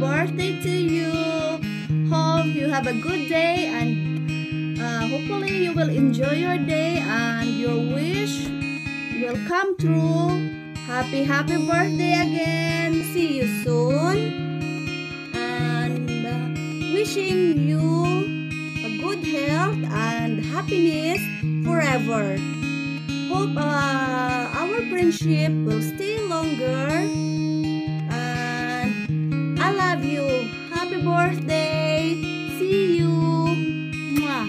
birthday to you. Hope you have a good day and uh, hopefully you will enjoy your day and your wish will come true. Happy, happy birthday again. See you soon. And uh, wishing you a good health and happiness forever. Hope uh, our friendship will stay longer birthday. See you. Mwah.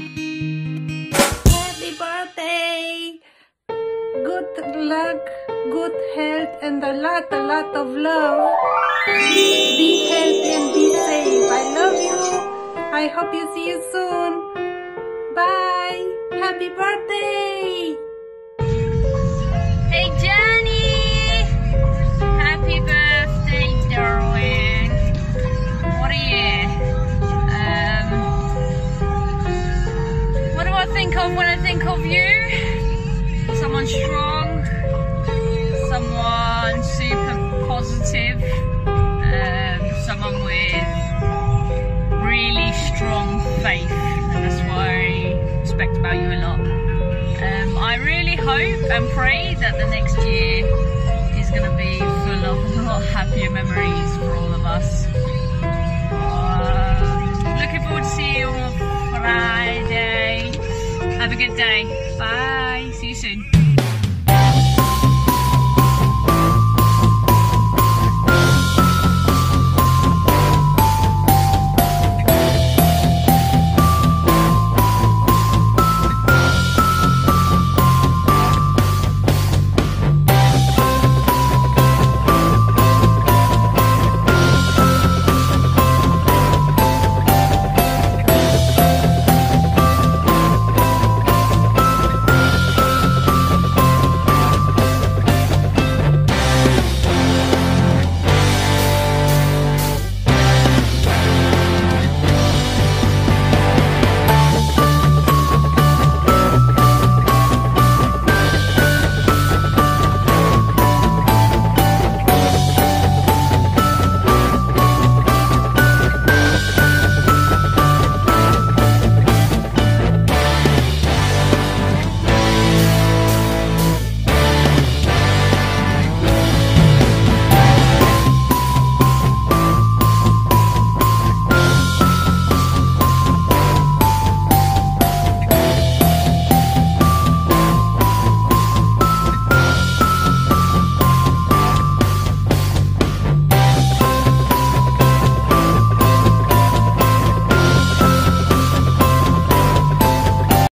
Happy birthday! Good luck, good health, and a lot, a lot of love. Be healthy and be safe. I love you. I hope you see you soon. Bye. Happy birthday! Someone strong, someone super positive, um, someone with really strong faith, and that's what I respect about you a lot. Um, I really hope and pray that the next year is going to be full of a lot happier memories for all of us. Uh, looking forward to seeing you on Friday. Have a good day. Bye. See you soon.